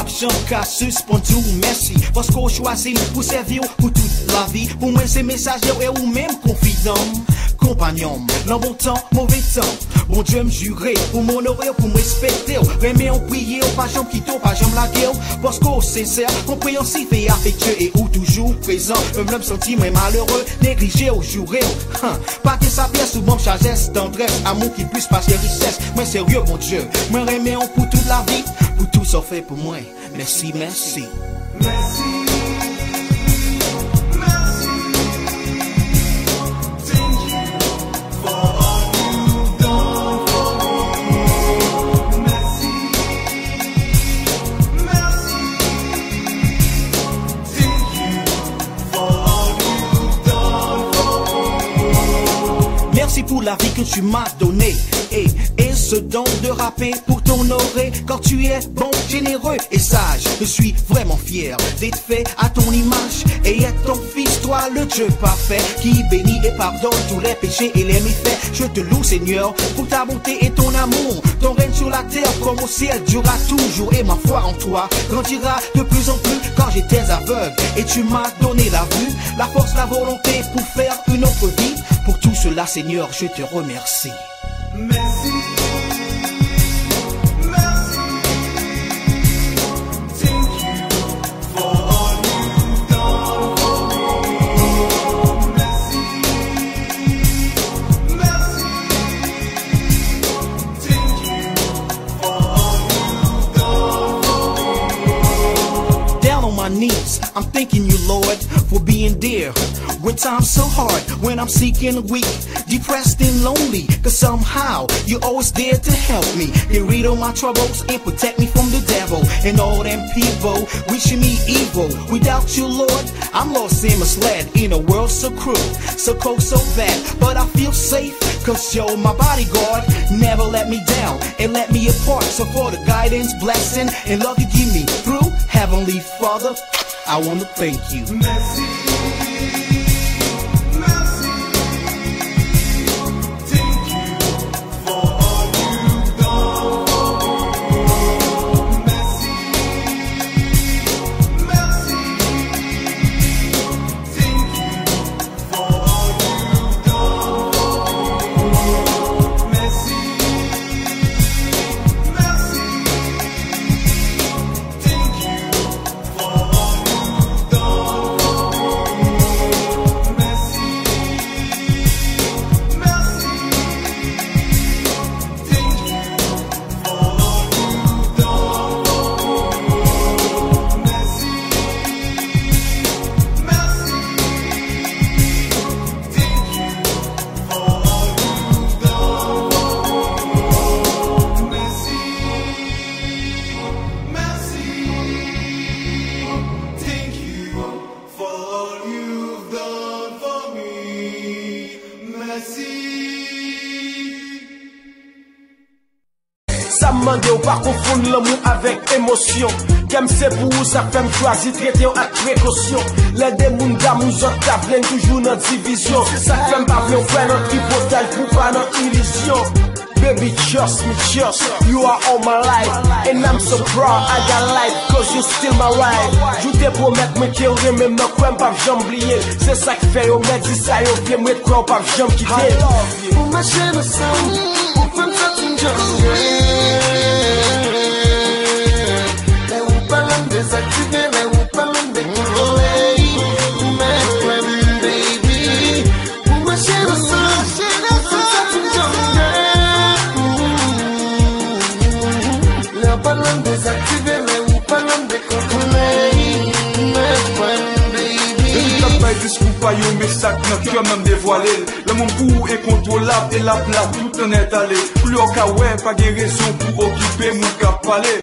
pap chan ka suspondou Mersi, pasko chwazi nou pou servi ou pou tout la vi. Pou mwen se mesaj yo e ou menm konfidam Compagnon, dans bon temps, mauvais temps. Bon Dieu me jurer, pour m'honorer, pour me respecter. Remet on prier, pas jambe quitter, pas jambe la guerre. Parce qu'on sincère, compréhensif et affectueux Et ou toujours présent, même l'homme senti moins malheureux Négligé ou juré, hein. pas que sa pièce ou bon sagesse, tendresse Amour qui puisse passer richesse, moi sérieux mon Dieu Moi remet on pour toute la vie, pour tout ça fait pour moi. Merci Merci. Merci. La vie que tu m'as donnée et, ce don de rapper pour t'honorer quand tu es bon, généreux et sage. Je suis vraiment fier d'être fait à ton image et être ton fils, toi le Dieu parfait qui bénit et pardonne tous les péchés et les méfaits. Je te loue Seigneur pour ta bonté et ton amour. Ton règne sur la terre comme au ciel durera toujours et ma foi en toi grandira de plus en plus quand j'étais aveugle et tu m'as donné la vue, la force, la volonté pour faire une autre vie. Tout cela, Seigneur, je te remercie. Merci. Merci. My knees, I'm thanking you, Lord, for being there. When time's so hard, when I'm seeking weak, depressed and lonely, cause somehow you're always there to help me. Get rid of my troubles and protect me from the devil and all them people wishing me evil. Without you, Lord, I'm lost and misled in a world so cruel, so cold, so bad. But I feel safe, cause you're my bodyguard. Never let me down and let me apart. So for the guidance, blessing, and love you give me through, Heavenly Father, I wanna thank you. mande ou pa konfoun l'amou avèk emosyon Kem se pou ou sa fèm chwazi trete ou ak prekosyon Lè de moun dam ou zot ta vlen toujou nan divizyon Sa fèm pa vlen fè nan hipotel pou pa nan ilizyon Baby, trust me, trust. You are all my life. And I'm so proud I got life Cause you still my wife. Jou te promet mwen ke ou remem nan kwen pa jom bliye Se sa ki fe yo met Di sa yo vye mwen kwen pa jom kite I love you Ou me chene sa ou Ou fèm sa tin jom parlant des activés, mais ou parlant des comprimés. Mais when, baby. Et t'as pas discours, pas yo, mais sac, n'a qu'à même dévoilé. Le monde pour est contrôlable et la plaque tout en est allé. Plus au cas ouais, pas guérison pour occuper mon cap palais.